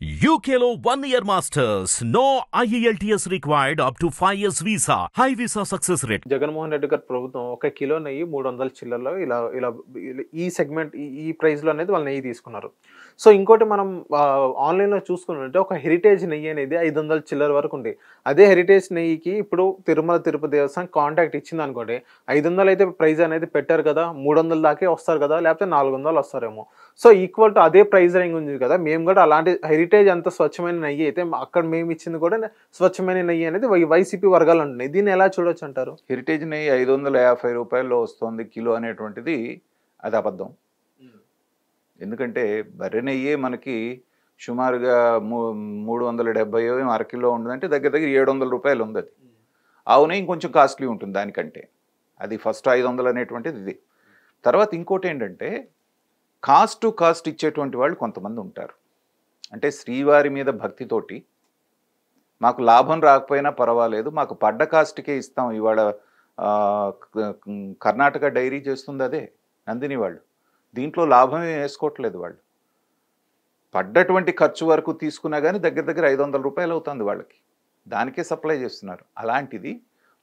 యూకేలో one year masters no IELTS required up to five years visa high visa success rate Jaganmohan Reddy గారి ప్రభుత్వం ఒక kilo నెయ్యి మూడు వందల చిల్లరలో ఇలా ఇలా ఈ సెగ్మెంట్ ఈ ప్రైస్లో అనేది వాళ్ళు నెయ్యి తీసుకున్నారు. సో ఇంకోటి మనం ఆన్లైన్లో చూసుకున్నట్టే ఒక హెరిటేజ్ నెయ్యి అనేది ఐదు వందల చిల్లర వరకు ఉంది. అదే హెరిటేజ్ నెయ్యికి ఇప్పుడు తిరుమల తిరుపతి దేవస్థానం కాంటాక్ట్ ఇచ్చింది అనుకోండి ఐదు వందలు అయితే ప్రైస్ అనేది పెట్టారు కదా మూడు వందల దాకే వస్తారు కదా లేకపోతే నాలుగు వందలు వస్తారేమో. సో ఈక్వల్ టు అదే ప్రైస్ రేంజ్ ఉంది కదా మేము కూడా అలాంటి హెరిటేజ్ అంత స్వచ్ఛమైన నెయ్యి. అయితే అక్కడ మేము ఇచ్చింది కూడా స్వచ్ఛమైన నెయ్యి అనేది వైసీపీ వర్గాలు ఉంటున్నాయి. దీన్ని ఎలా చూడొచ్చు అంటారు? హెరిటేజ్ నెయ్యి ఐదు వందల యాభై రూపాయల్లో వస్తుంది కిలో అనేటువంటిది అది అబద్ధం. ఎందుకంటే బర్రె నెయ్యే మనకి సుమారుగా మూ మూడు వందల డెబ్బై అరకిలో ఉంటుందంటే దగ్గర దగ్గర ఏడు వందల రూపాయలు ఉంది అది. ఆవు నెయ్యి ఇంకొంచెం కాస్ట్లీ ఉంటుంది దానికంటే. అది ఫస్ట్ ఐదు వందలు అనేటువంటిది ఇది. తర్వాత ఇంకోటి ఏంటంటే కాస్ట్ టు కాస్ట్ ఇచ్చేటువంటి వాళ్ళు కొంతమంది ఉంటారు. అంటే శ్రీవారి మీద భక్తితోటి మాకు లాభం రాకపోయినా పర్వాలేదు మాకు పడ్డ కాస్ట్కే ఇస్తాం. ఇవాళ కర్ణాటక డైరీ చేస్తుంది అదే నందిని వాళ్ళు. దీంట్లో లాభం వేసుకోవట్లేదు వాళ్ళు. పడ్డటువంటి ఖర్చు వరకు తీసుకున్నా కానీ దగ్గర దగ్గర ఐదు వందల రూపాయలు అవుతుంది వాళ్ళకి. దానికే సప్లై చేస్తున్నారు. అలాంటిది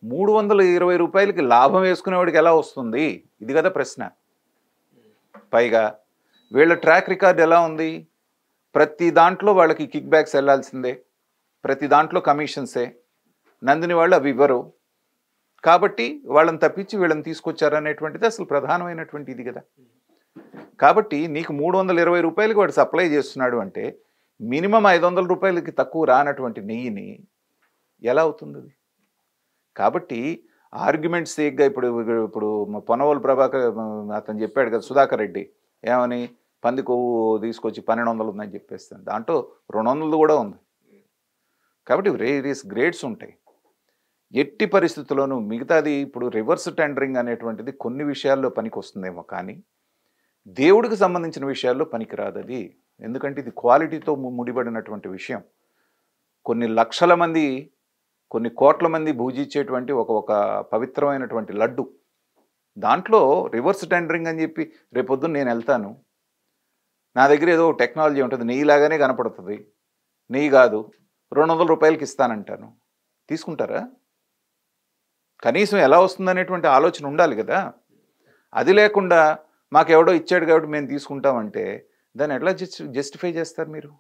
మూడు వందల ఇరవై రూపాయలకి లాభం వేసుకునేవాడికి ఎలా వస్తుంది? ఇది కదా ప్రశ్న. పైగా వీళ్ళ ట్రాక్ రికార్డ్ ఎలా ఉంది? ప్రతి దాంట్లో వాళ్ళకి కిక్ బ్యాక్స్ వెళ్ళాల్సిందే ప్రతి దాంట్లో కమిషన్సే నందిని వాళ్ళు అవి ఇవ్వరు. కాబట్టి వాళ్ళని తప్పించి వీళ్ళని తీసుకొచ్చారనేటువంటిది అసలు ప్రధానమైనటువంటి ఇది కదా. కాబట్టి నీకు మూడు వందల ఇరవై రూపాయలకి వాడు సప్లై చేస్తున్నాడు అంటే మినిమం ఐదు వందల రూపాయలకి తక్కువ రానటువంటి నెయ్యిని ఎలా అవుతుంది అది? కాబట్టి ఆర్గ్యుమెంట్స్ సేక్గా ఇప్పుడు ఇప్పుడు పొనవోలు ప్రభాకర్ అతను చెప్పాడు కదా సుధాకర్ రెడ్డి. ఏమని? పంది కొవ్వు తీసుకొచ్చి పన్నెండు వందలు ఉందని చెప్పేస్తుంది దాంట్లో రెండు వందలు కూడా ఉంది. కాబట్టి వేరియస్ గ్రేడ్స్ ఉంటాయి. ఎట్టి పరిస్థితుల్లోనూ మిగతాది ఇప్పుడు రివర్స్ టెండరింగ్ అనేటువంటిది కొన్ని విషయాల్లో పనికి వస్తుందేమో కానీ దేవుడికి సంబంధించిన విషయాల్లో పనికిరాదు అది ఎందుకంటే ఇది క్వాలిటీతో ముడిపడినటువంటి విషయం. కొన్ని లక్షల మంది కొన్ని కోట్ల మంది భూజించేటువంటి ఒక ఒక పవిత్రమైనటువంటి లడ్డు. దాంట్లో రివర్స్ టెండరింగ్ అని చెప్పి రేపొద్దున నేను వెళ్తాను. నా దగ్గర ఏదో టెక్నాలజీ ఉంటుంది నీలాగానే కనపడుతుంది. నెయ్యి కాదు రెండు వందల రూపాయలకి ఇస్తానంటాను. తీసుకుంటారా? కనీసం ఎలా వస్తుందనేటువంటి ఆలోచన ఉండాలి కదా. అది లేకుండా మాకు ఎవడో ఇచ్చాడు కాబట్టి మేము తీసుకుంటామంటే దాన్ని ఎట్లా జస్ట్ జస్టిఫై చేస్తారు మీరు?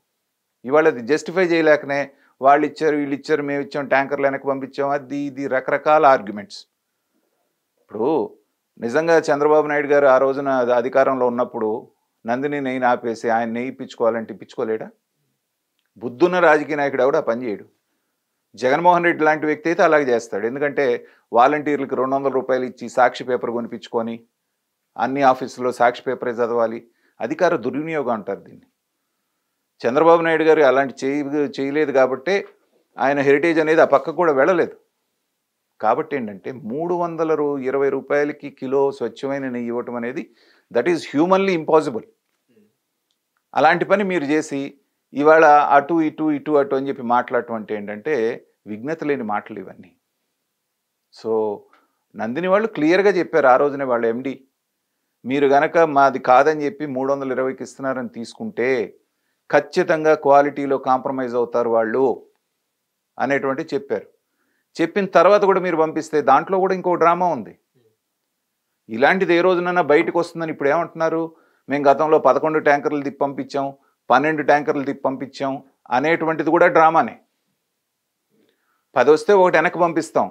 ఇవాళ అది జస్టిఫై చేయలేకనే వాళ్ళు ఇచ్చారు వీళ్ళు ఇచ్చారు మేము ఇచ్చాం ట్యాంకర్లు వెనక్కి పంపించాం అది ఇది రకరకాల ఆర్గ్యుమెంట్స్. ఇప్పుడు నిజంగా చంద్రబాబు నాయుడు గారు ఆ రోజున అధికారంలో ఉన్నప్పుడు నందిని నెయ్యి ఆపేసి ఆయన నెయ్యి ఇప్పించుకోవాలంటే ఇప్పించుకోలేడా? బుద్ధున్న రాజకీయ నాయకుడు ఎవడు? ఆ పని చేయడు జగన్మోహన్ రెడ్డి లాంటి వ్యక్తి అయితే అలాగే చేస్తాడు. ఎందుకంటే వాలంటీర్లకు రెండు వందల రూపాయలు ఇచ్చి సాక్షి పేపర్ కొనిపించుకొని అన్ని ఆఫీసుల్లో సాక్షి పేపరే చదవాలి. అధికార దుర్వినియోగం అంటారు దీన్ని. చంద్రబాబు నాయుడు గారు అలాంటి చేయ చేయలేదు కాబట్టే ఆయన హెరిటేజ్ అనేది ఆ పక్క కూడా వెళ్ళలేదు. కాబట్టి ఏంటంటే మూడు వందల రూ ఇరవై రూపాయలకి కిలో స్వచ్ఛమైన నెయ్యి ఇవ్వటం అనేది దట్ ఈజ్ హ్యూమన్లీ ఇంపాసిబుల్ అలాంటి పని మీరు చేసి ఇవాళ అటు ఇటు ఇటు అటు అని చెప్పి మాట్లాడటం అంటే ఏంటంటే విఘ్నత లేని మాటలు ఇవన్నీ. సో నందిని వాళ్ళు క్లియర్గా చెప్పారు ఆ రోజునే వాళ్ళ ఎండి. మీరు గనక మాది కాదని చెప్పి మూడు వందల ఇరవైకి ఇస్తున్నారని తీసుకుంటే ఖచ్చితంగా క్వాలిటీలో కాంప్రమైజ్ అవుతారు వాళ్ళు అనేటువంటి చెప్పారు. చెప్పిన తర్వాత కూడా మీరు పంపిస్తే దాంట్లో కూడా ఇంకో డ్రామా ఉంది. ఇలాంటిది ఏ రోజునైనా బయటకు వస్తుందని ఇప్పుడు ఏమంటున్నారు? మేము గతంలో పదకొండు ట్యాంకర్లు తిప్పి పంపించాం పన్నెండు ట్యాంకర్లు తిప్పి పంపించాం అనేటువంటిది కూడా డ్రామానే. పది వస్తే ఒకటి వెనక్కి పంపిస్తాం.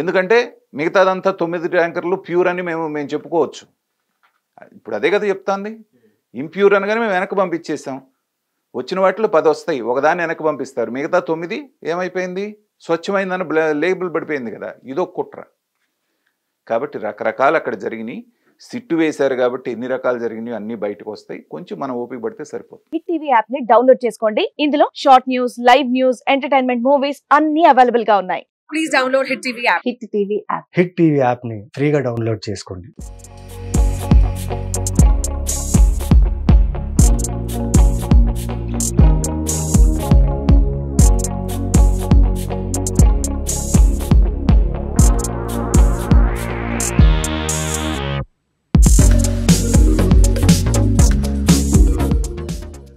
ఎందుకంటే మిగతాదంతా తొమ్మిది ట్యాంకర్లు ప్యూర్ అని మేము మేము చెప్పుకోవచ్చు. ఇప్పుడు అదే కదా చెప్తాంది. ఇంప్యూర్ అనగానే మేము వెనక్కి పంపించేసాం వచ్చిన వాటిలో పది వస్తాయి ఒకదాన్ని వెనక్కి పంపిస్తారు. మిగతా తొమ్మిది ఏమైపోయింది? స్వచ్ఛమైందని లేబుల్ పడిపోయింది కదా. ఇదో కుట్ర. కాబట్టి రకరకాలు అక్కడ జరిగినాయి. సిట్టు వేశారు కాబట్టి ఎన్ని రకాలు జరిగినాయి అన్నీ బయటకు వస్తాయి. కొంచెం మనం ఓపిక పడితే సరిపోతుంది. హిట్ టీవీ యాప్ని డౌన్లోడ్ చేసుకోండి. ఇందులో short news live news entertainment movies అన్ని అవైలబుల్గా ఉన్నాయి. Please download Hit TV app. Hit TV app hit TV యాప్ని ఫ్రీగా డౌన్లోడ్ చేసుకోండి.